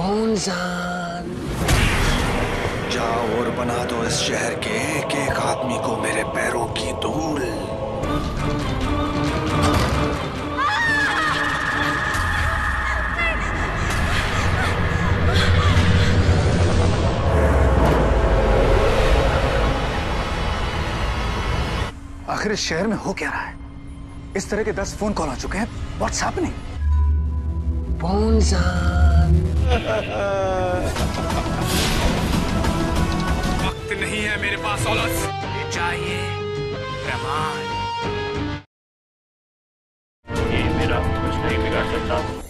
पूंजान जाओ और बना दो इस शहर के एक एक आदमी को मेरे पैरों की धूल। आखिर इस शहर में हो क्या रहा है? इस तरह के दस फ़ोन कॉल आ चुके हैं। व्हाट्स हैपनिंग पूंजान वक्त नहीं है मेरे पास औलस। चाहिए प्रमाण। ये मेरा कुछ नहीं बिगाड़ सकता।